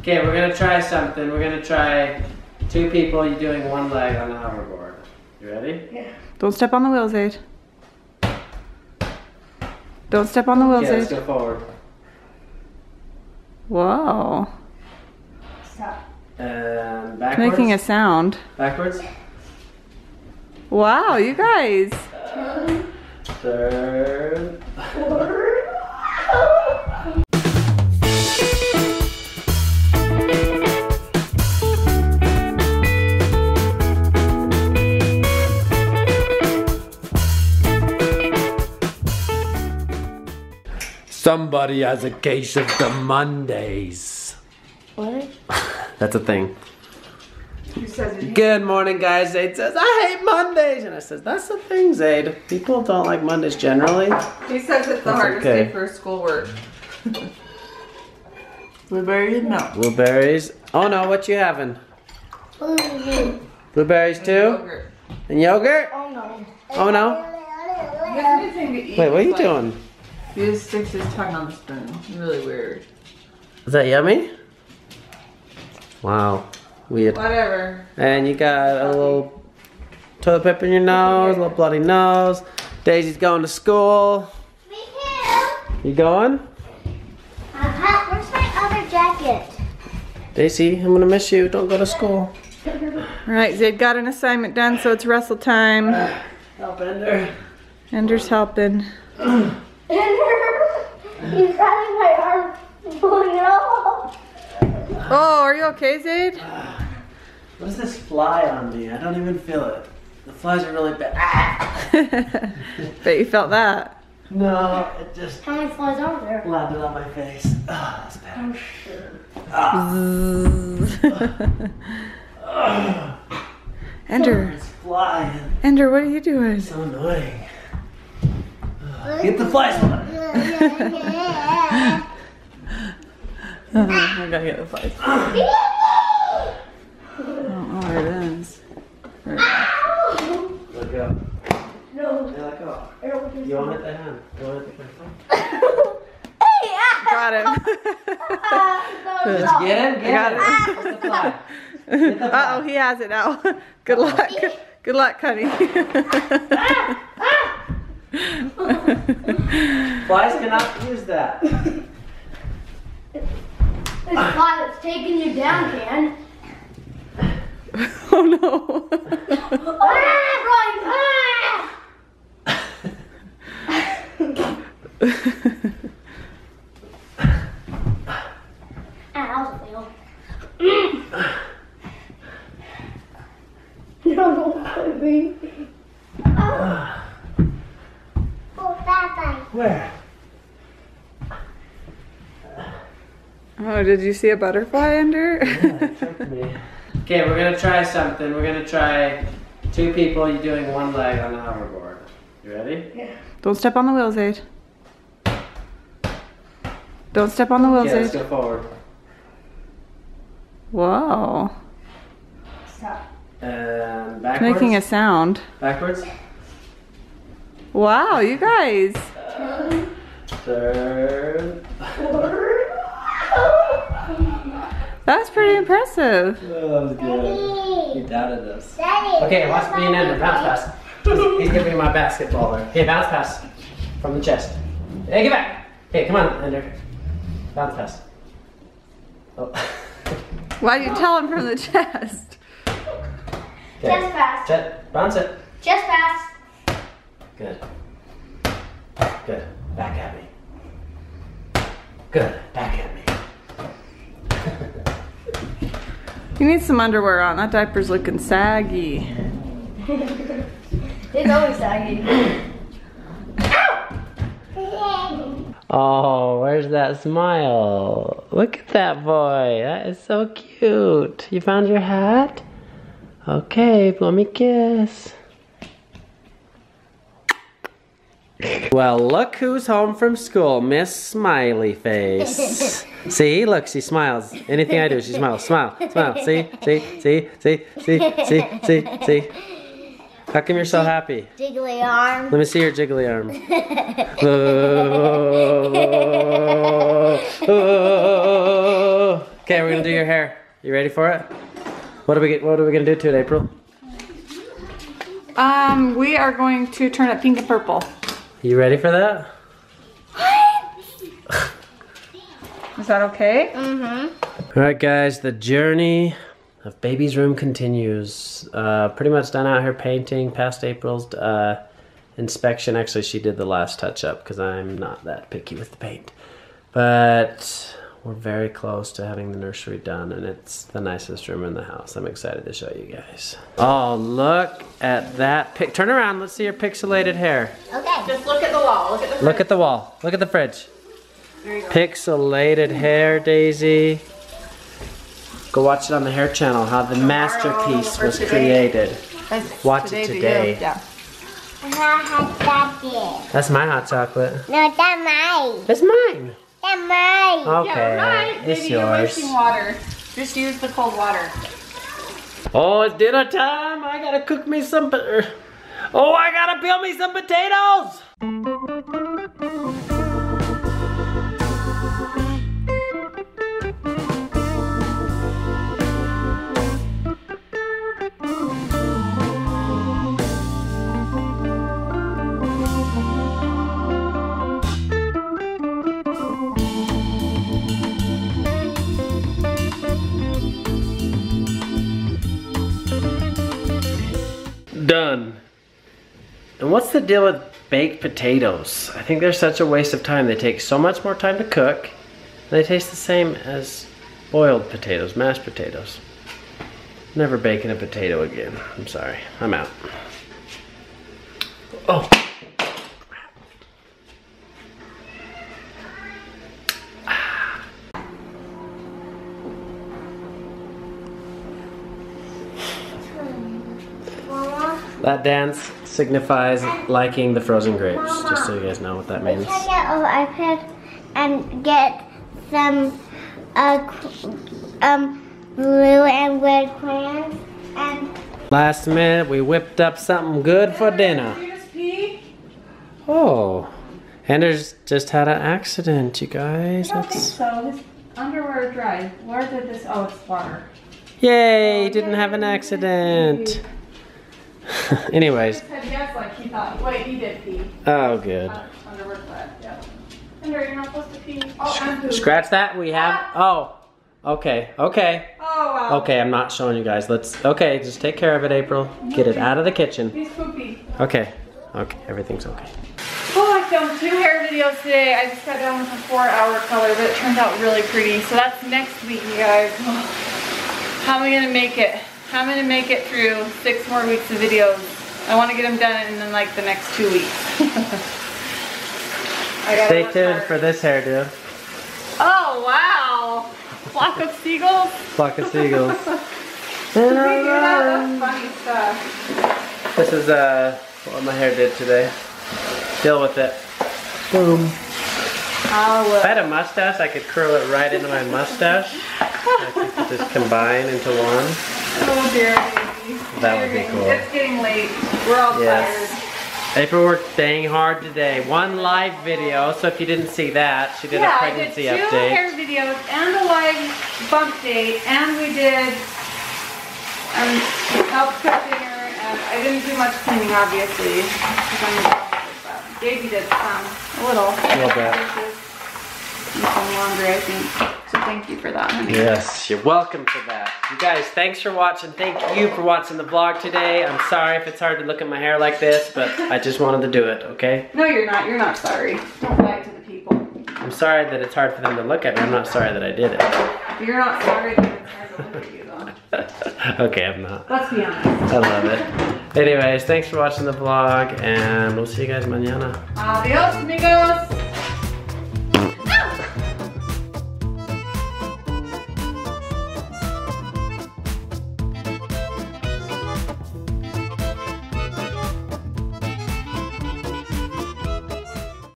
Okay, we're gonna try something. We're gonna try two people. You doing one leg on the hoverboard. You ready? Yeah. Don't step on the wheels, Aid. Don't step on the wheels, Okay, let's Aid. go forward. Whoa. Stop. And It's making a sound. backwards. Wow, you guys. Third. Somebody has a case of the Mondays. What? That's a thing. Says? Good morning, guys. Zayd says, I hate Mondays. And I says, that's the thing, Zayd. People don't like Mondays generally. He says it's the That's hardest okay. day for schoolwork. Blueberry and milk. Blueberries. Oh no, what you having? Blueberries too? Yogurt. And yogurt? Oh no. Oh no. He has anything to eat. Wait, what are you Like, doing? He just sticks his tongue on the spoon. Really weird. Is that yummy? Wow. Weird. Whatever. And you got a little toilet paper in your nose, a little bloody nose. Daisy's going to school. Me too. You going? Uh, uh, where's my other jacket? Daisy, I'm gonna miss you. Don't go to school. All right, Zayd got an assignment done, so it's wrestle time. Help Ender. Ender's helping. He's having my arm pulling it off. Oh, are you okay, Zayd? What is this fly on me? I don't even feel it. The flies are really bad. Ah! Bet you felt that. No, it just How many flies are there? landed on my face. Oh, that's bad. i'm Ender, It's flying. Ender, what are you doing? It's So annoying. Ah, Get the flies on. I gotta get the flies. I don't know where it is. Where- Let go. No. Yeah, let go. I don't want to You want it the hand? You want it the hand? Hey, ah! Got him. Ah, no, Let's get him. Get Got him. it. Where's the fly? Get the Uh oh, he has it now. Good luck. Good luck, honey. Flies cannot use that. This fly that's taking you down can. oh no. Ah, Brian, ah! Ah, that was a fail. No, don't put me. Oh. Oh, Papa. Where? Oh, did you see a butterfly, Ender? Okay, we're gonna try something. We're gonna try two people. You doing one leg on the hoverboard. You ready? Yeah. Don't step on the wheels, Aid. Don't step on the wheels, Okay, let's Aid. go forward. Whoa. Stop. And backwards. making a sound. Backwards. Wow, you guys. Third. That's pretty impressive. Oh, that was good. You doubted us. Daddy. Okay, watch me and the Bounce pass. He's, he's giving me my basketball there. Okay, bounce pass. From the chest. Hey, get back. Okay, come on, Ender. Bounce pass. Oh. Why you tell him from the chest? Okay. Chest pass. Jet, bounce it. Just pass. Good. Good. Back at me. Good. Back at me. You need some underwear on. That diaper's looking saggy. It's always saggy. Oh, where's that smile? Look at that boy. That is so cute. You found your hat? Okay, let me kiss. Well, look who's home from school, Miss Smiley Face. see, look, she smiles. Anything I do, she smiles. Smile, smile. See, see, see, see, see, see, see, see. How come you're so happy? Jiggly arm. Let me see your jiggly arm. Oh, Okay, we're gonna do your hair. You ready for it? What are we get, What are we gonna do to it, April? Um, we are going to turn it pink and purple. You ready for that? Is that okay? Mm-hmm. All right, guys. The journey of baby's room continues. Uh, pretty much done out here painting. Past April's uh, inspection. Actually, she did the last touch up because I'm not that picky with the paint. But we're very close to having the nursery done, and it's the nicest room in the house. I'm excited to show you guys. Oh, look at that pic. Turn around. Let's see your pixelated hair. Okay. Just look at the wall. Look at the. Look at the wall. Look at the fridge. There you go. Pixelated hair, Daisy. Go watch it on the hair channel, how the Tomorrow masterpiece was today. created. That's Watch it to today. Yeah. That's my hot chocolate. No, that's mine. That's mine. That's mine. Okay, Yeah, right. it's Baby, you're yours. wasting water. Just use the cold water. Oh, it's dinner time. I gotta cook me some. Er, oh, I gotta peel me some potatoes. What's the deal with baked potatoes? I think they're such a waste of time. They take so much more time to cook. And they taste the same as boiled potatoes, mashed potatoes. Never baking a potato again. I'm sorry. I'm out. Oh. Mama, That dance signifies liking the frozen grapes, just so you guys know what that we means. can get our iPad and get some uh, um, blue and red crayons and Last minute, we whipped up something good for dinner. Did you just pee? Oh, Anders just had an accident, you guys. I don't think so. His underwear dried. Where did this? Oh, it's water. yay! Didn't have an accident. Anyways, yes, like he thought. Wait, he did pee. oh good. Uh, Underwear wet. Yeah. You're not supposed to pee. Oh, poop. Scratch that. We have. Oh, okay, okay, Oh wow. okay. I'm not showing you guys. Let's. Okay, just take care of it, April. Get it out of the kitchen. He's poopy. Okay, okay. Everything's okay. Oh, I filmed two hair videos today. I just got done with a four hour color, but it turned out really pretty. So that's next week, you guys. How am I gonna make it? How am gonna make it through six more weeks of videos? I wanna get them done in like the next two weeks. I gotta Stay tuned hard. for this hairdo. Oh, wow. Flock of seagulls? Flock of seagulls. Did we do that? That's funny stuff. This is uh what my hair did today. Deal with it. Boom. I If I had a mustache, I could curl it right into my mustache. I could just combine into one. Oh, dear baby. That would be cool. It's getting late. We're all Yes. tired. April worked dang hard today. One live video, so if you didn't see that, she did yeah, a pregnancy update. Yeah, I did two update. hair videos and a live bump date, and we did um, help cook dinner, and I didn't do much cleaning, obviously, because I'm a Baby did some, a little. little bit. Some laundry, I think. So thank you for that, honey. Yes, you're welcome for that. You guys, thanks for watching. Thank you for watching the vlog today. I'm sorry if it's hard to look at my hair like this, but I just wanted to do it, okay? No, you're not. You're not sorry. Don't lie to the people. I'm sorry that it's hard for them to look at me. I'm not sorry that I did it. You're not sorry that it's hard to look at you, though. okay, I'm not. Let's be honest. I love it. Anyways, thanks for watching the vlog, and we'll see you guys mañana. Adios, amigos.